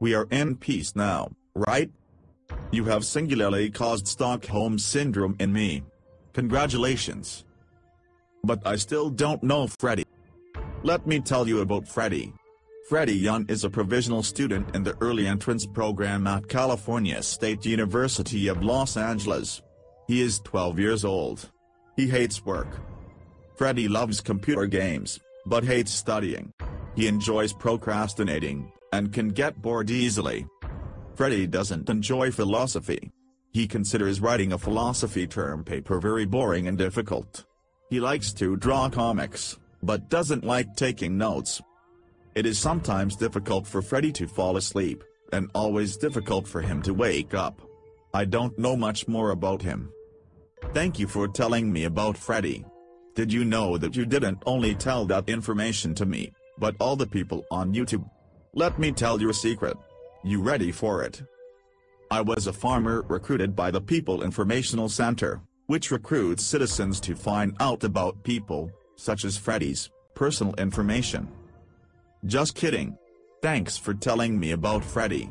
We are in peace now, right? You have singularly caused Stockholm Syndrome in me. Congratulations. But I still don't know Freddy. Let me tell you about Freddy. Freddy Young is a provisional student in the early entrance program at California State University of Los Angeles. He is 12 years old. He hates work. Freddy loves computer games, but hates studying. He enjoys procrastinating, and can get bored easily. Freddy doesn't enjoy philosophy. He considers writing a philosophy term paper very boring and difficult. He likes to draw comics, but doesn't like taking notes. It is sometimes difficult for Freddy to fall asleep, and always difficult for him to wake up. I don't know much more about him. Thank you for telling me about Freddy. Did you know that you didn't only tell that information to me, but all the people on YouTube? Let me tell you a secret. You ready for it? I was a farmer recruited by the People Informational Center, which recruits citizens to find out about people, such as Freddy's, personal information. Just kidding. Thanks for telling me about Freddy.